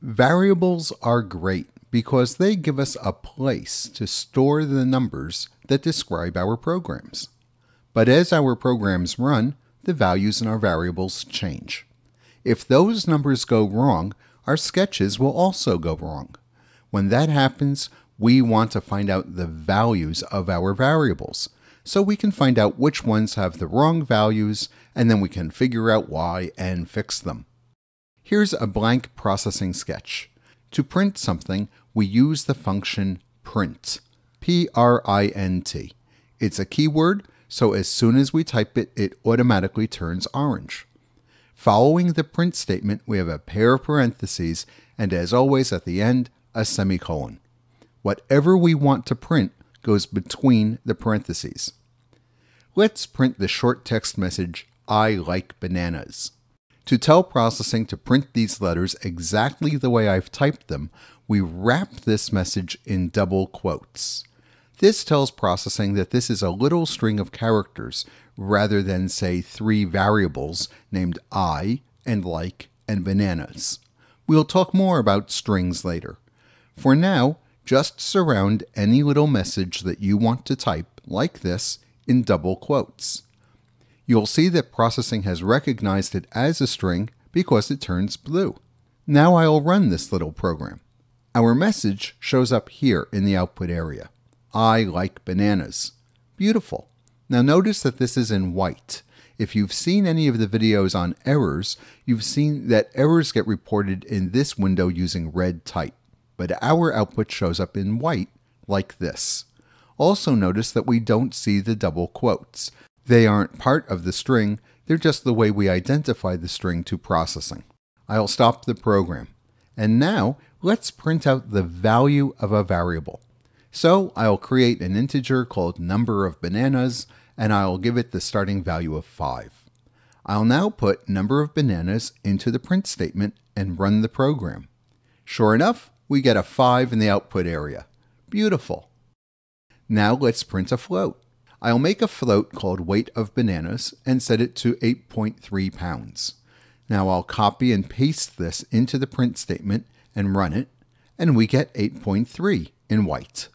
Variables are great because they give us a place to store the numbers that describe our programs. But as our programs run, the values in our variables change. If those numbers go wrong, our sketches will also go wrong. When that happens, we want to find out the values of our variables so we can find out which ones have the wrong values and then we can figure out why and fix them. Here's a blank processing sketch. To print something, we use the function print. P R I N T. It's a keyword, so as soon as we type it, it automatically turns orange. Following the print statement, we have a pair of parentheses, and as always at the end, a semicolon. Whatever we want to print goes between the parentheses. Let's print the short text message, I like bananas. To tell processing to print these letters exactly the way I've typed them, we wrap this message in double quotes. This tells processing that this is a little string of characters rather than, say, three variables named I and like and bananas. We'll talk more about strings later. For now, just surround any little message that you want to type, like this, in double quotes. You'll see that processing has recognized it as a string because it turns blue. Now I'll run this little program. Our message shows up here in the output area. I like bananas. Beautiful. Now notice that this is in white. If you've seen any of the videos on errors, you've seen that errors get reported in this window using red type, but our output shows up in white like this. Also notice that we don't see the double quotes. They aren't part of the string, they're just the way we identify the string to processing. I'll stop the program. And now let's print out the value of a variable. So I'll create an integer called number of bananas and I'll give it the starting value of 5. I'll now put number of bananas into the print statement and run the program. Sure enough, we get a 5 in the output area. Beautiful. Now let's print a float. I'll make a float called weight of bananas and set it to 8.3 pounds. Now I'll copy and paste this into the print statement and run it, and we get 8.3 in white.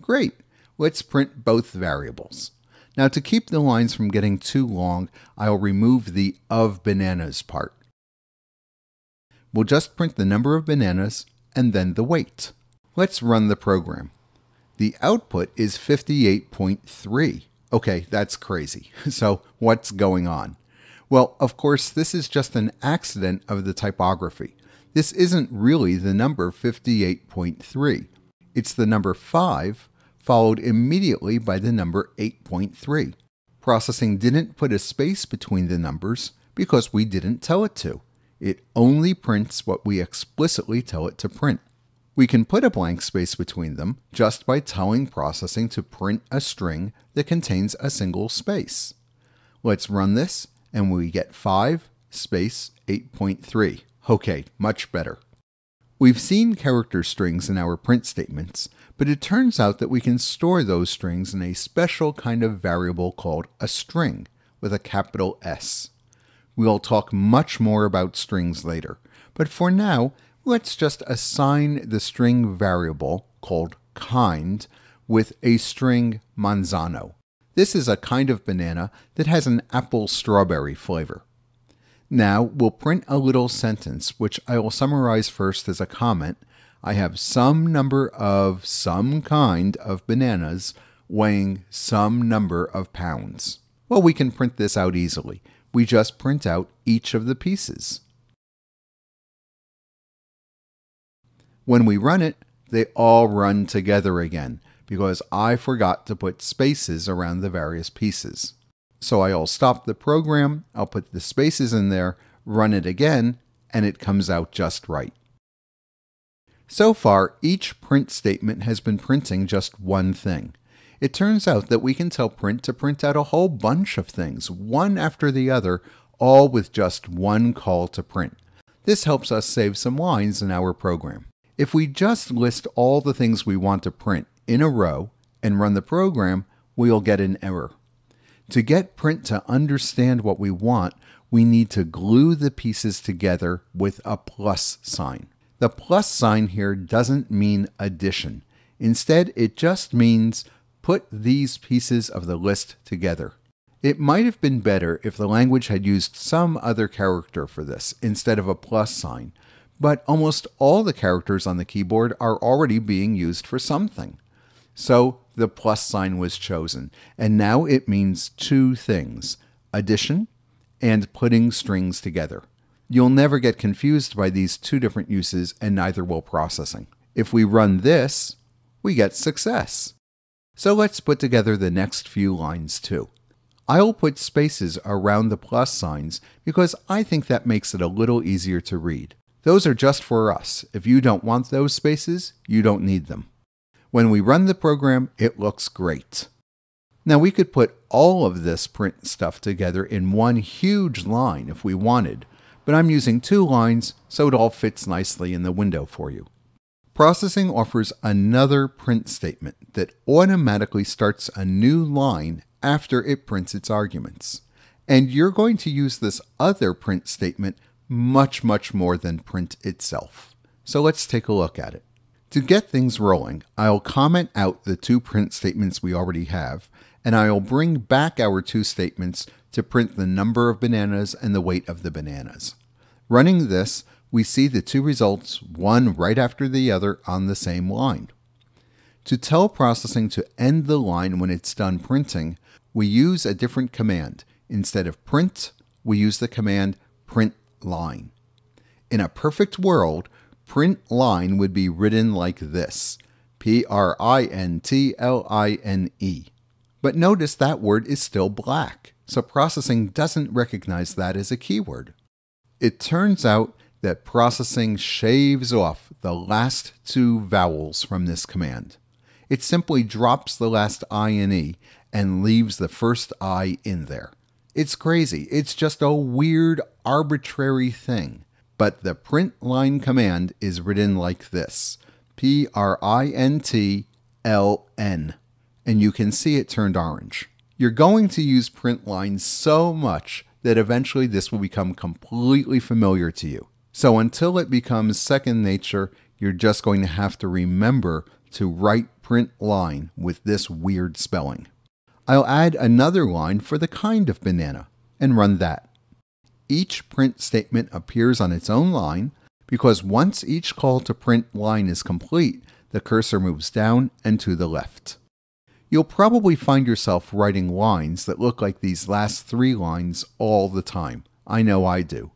Great, let's print both variables. Now to keep the lines from getting too long, I'll remove the of bananas part. We'll just print the number of bananas and then the weight. Let's run the program. The output is 58.3. Okay, that's crazy. So what's going on? Well, of course, this is just an accident of the typography. This isn't really the number 58.3. It's the number 5 followed immediately by the number 8.3. Processing didn't put a space between the numbers because we didn't tell it to. It only prints what we explicitly tell it to print. We can put a blank space between them just by telling processing to print a string that contains a single space. Let's run this and we get 5 space 8.3. Okay, much better. We've seen character strings in our print statements, but it turns out that we can store those strings in a special kind of variable called a string with a capital S. We'll talk much more about strings later, but for now, let's just assign the string variable called kind with a string manzano. This is a kind of banana that has an apple strawberry flavor. Now we'll print a little sentence, which I will summarize first as a comment. I have some number of some kind of bananas weighing some number of pounds. Well, we can print this out easily. We just print out each of the pieces. When we run it, they all run together again because I forgot to put spaces around the various pieces. So I'll stop the program, I'll put the spaces in there, run it again, and it comes out just right. So far, each print statement has been printing just one thing. It turns out that we can tell print to print out a whole bunch of things, one after the other, all with just one call to print. This helps us save some lines in our program. If we just list all the things we want to print in a row and run the program, we'll get an error. To get print to understand what we want, we need to glue the pieces together with a plus sign. The plus sign here doesn't mean addition. Instead, it just means put these pieces of the list together. It might have been better if the language had used some other character for this instead of a plus sign, but almost all the characters on the keyboard are already being used for something. So the plus sign was chosen, and now it means two things addition and putting strings together. You'll never get confused by these two different uses, and neither will processing. If we run this, we get success. So let's put together the next few lines too. I'll put spaces around the plus signs because I think that makes it a little easier to read. Those are just for us. If you don't want those spaces, you don't need them. When we run the program, it looks great. Now we could put all of this print stuff together in one huge line if we wanted, but I'm using two lines so it all fits nicely in the window for you. Processing offers another print statement that automatically starts a new line after it prints its arguments. And you're going to use this other print statement much, much more than print itself. So let's take a look at it. To get things rolling, I'll comment out the two print statements we already have, and I'll bring back our two statements to print the number of bananas and the weight of the bananas. Running this, we see the two results, one right after the other, on the same line. To tell processing to end the line when it's done printing, we use a different command. Instead of print, we use the command print line. In a perfect world, print line would be written like this P R I N T L I N E. But notice that word is still black, so processing doesn't recognize that as a keyword. It turns out that processing shaves off the last two vowels from this command. It simply drops the last I and E and leaves the first I in there. It's crazy. It's just a weird, arbitrary thing. But the print line command is written like this P R I N T L N. And you can see it turned orange. You're going to use print lines so much that eventually this will become completely familiar to you. So until it becomes second nature, you're just going to have to remember to write print line with this weird spelling. I'll add another line for the kind of banana and run that. Each print statement appears on its own line because once each call to print line is complete, the cursor moves down and to the left. You'll probably find yourself writing lines that look like these last three lines all the time. I know I do.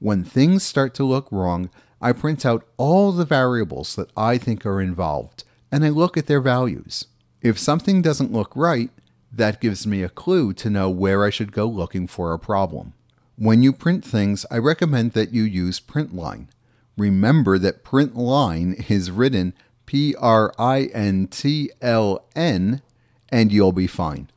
When things start to look wrong, I print out all the variables that I think are involved and I look at their values. If something doesn't look right, that gives me a clue to know where I should go looking for a problem. When you print things, I recommend that you use print line. Remember that print line is written P R I N T L N and you'll be fine.